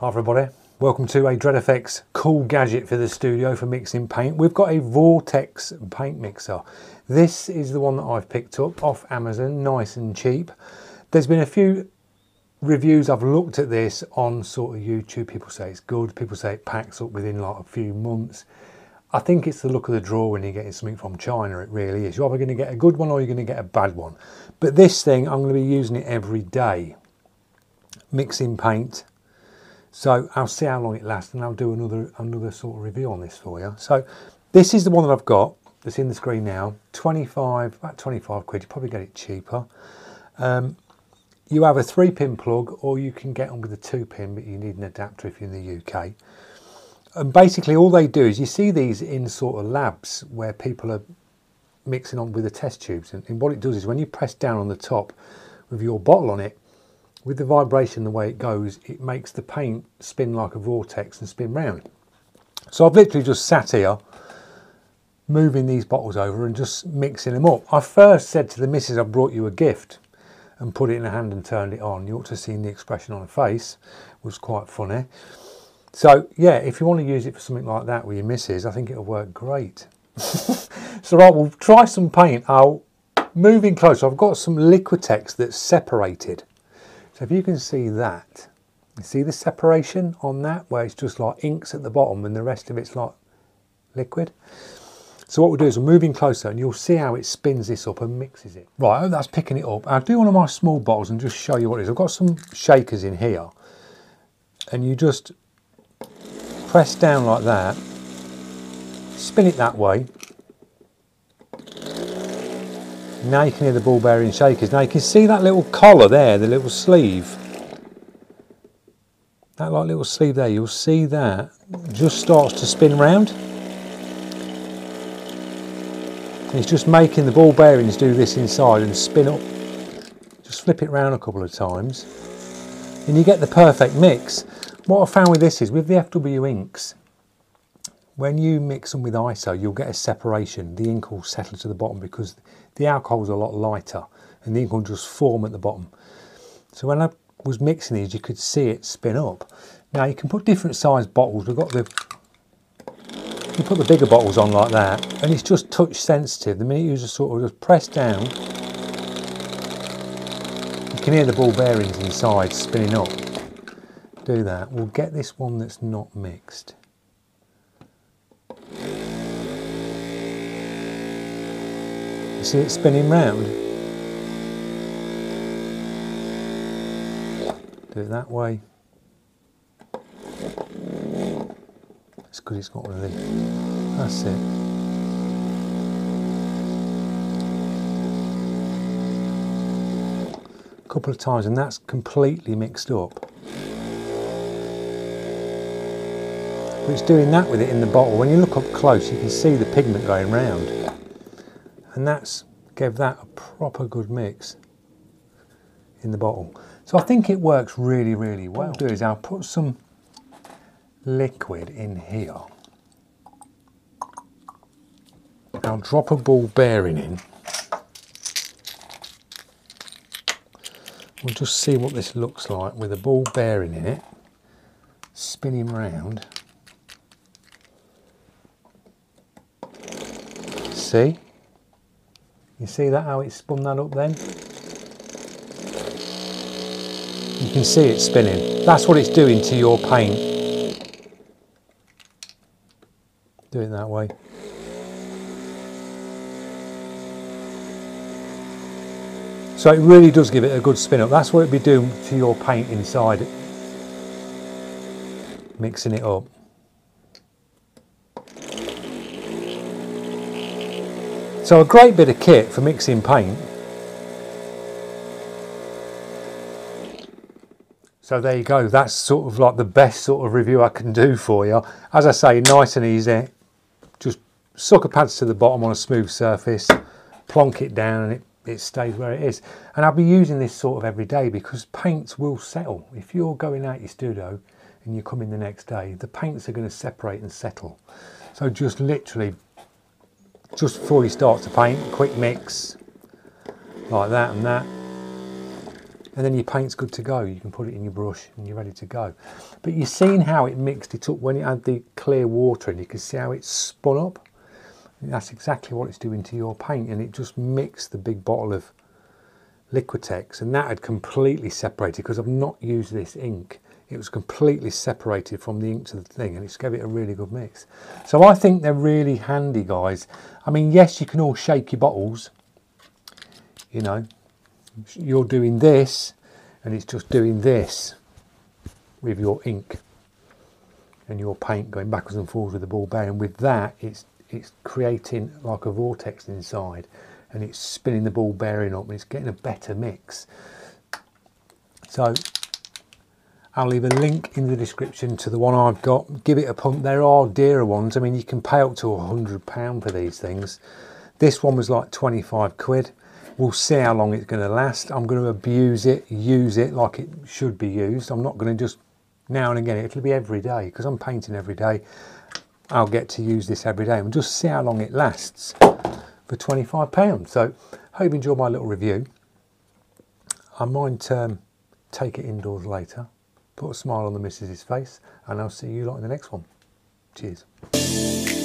Hi everybody, welcome to a Dred FX cool gadget for the studio for mixing paint. We've got a Vortex paint mixer. This is the one that I've picked up off Amazon, nice and cheap. There's been a few reviews I've looked at this on sort of YouTube. People say it's good, people say it packs up within like a few months. I think it's the look of the draw when you're getting something from China, it really is. You're either going to get a good one or you're going to get a bad one. But this thing, I'm going to be using it every day, mixing paint so I'll see how long it lasts and I'll do another another sort of review on this for you. So this is the one that I've got that's in the screen now. 25, about 25 quid, you probably get it cheaper. Um, you have a three pin plug or you can get on with a two pin, but you need an adapter if you're in the UK. And basically all they do is you see these in sort of labs where people are mixing on with the test tubes. And, and what it does is when you press down on the top with your bottle on it, with the vibration the way it goes, it makes the paint spin like a vortex and spin round. So I've literally just sat here moving these bottles over and just mixing them up. I first said to the missus, I brought you a gift and put it in her hand and turned it on. You ought to have seen the expression on her face. It was quite funny. So yeah, if you want to use it for something like that with your missus, I think it'll work great. so right, we'll try some paint. I'll move in closer. I've got some Liquitex that's separated. So if you can see that, you see the separation on that where it's just like inks at the bottom and the rest of it's like liquid. So what we'll do is we'll move in closer and you'll see how it spins this up and mixes it. Right, that's picking it up. I'll do one of my small bottles and just show you what it is. I've got some shakers in here and you just press down like that, spin it that way now you can hear the ball bearing shakers. Now you can see that little collar there, the little sleeve. That like little sleeve there, you'll see that just starts to spin round. it's just making the ball bearings do this inside and spin up. Just flip it around a couple of times and you get the perfect mix. What I found with this is with the FW inks, when you mix them with ISO, you'll get a separation. The ink will settle to the bottom because the alcohol is a lot lighter and the ink will just form at the bottom. So when I was mixing these, you could see it spin up. Now you can put different size bottles. We've got the, you put the bigger bottles on like that and it's just touch sensitive. The minute you just sort of just press down, you can hear the ball bearings inside spinning up. Do that. We'll get this one that's not mixed. See it spinning round? Do it that way. It's good it's of these. That's it. A couple of times and that's completely mixed up. But it's doing that with it in the bottle. When you look up close you can see the pigment going round and that's gave that a proper good mix in the bottle. So I think it works really, really well. What I'll do is I'll put some liquid in here. I'll drop a ball bearing in. We'll just see what this looks like with a ball bearing in it, spinning round. See? You see that how it spun that up then? You can see it spinning. That's what it's doing to your paint. Do it that way. So it really does give it a good spin up. That's what it'd be doing to your paint inside. Mixing it up. So a great bit of kit for mixing paint. So there you go, that's sort of like the best sort of review I can do for you. As I say, nice and easy. Just sucker pads to the bottom on a smooth surface, plonk it down and it, it stays where it is. And I'll be using this sort of every day because paints will settle. If you're going out your studio and you come in the next day, the paints are going to separate and settle. So just literally just before you start to paint, quick mix like that and that. and then your paint's good to go. You can put it in your brush and you're ready to go. But you've seen how it mixed it up when it had the clear water and you can see how it spun up. That's exactly what it's doing to your paint and it just mixed the big bottle of Liquitex and that had completely separated because I've not used this ink. It was completely separated from the ink to the thing and it's gave it a really good mix. So I think they're really handy guys. I mean yes you can all shake your bottles, you know, you're doing this and it's just doing this with your ink and your paint going backwards and forwards with the ball bearing. With that, it's it's creating like a vortex inside and it's spinning the ball bearing up and it's getting a better mix. So I'll leave a link in the description to the one I've got. Give it a pump. There are dearer ones. I mean, you can pay up to a hundred pound for these things. This one was like 25 quid. We'll see how long it's going to last. I'm going to abuse it, use it like it should be used. I'm not going to just now and again. It'll be every day because I'm painting every day. I'll get to use this every day and just see how long it lasts for £25. So hope you enjoy my little review. I might um, take it indoors later, put a smile on the missus's face, and I'll see you lot in the next one. Cheers.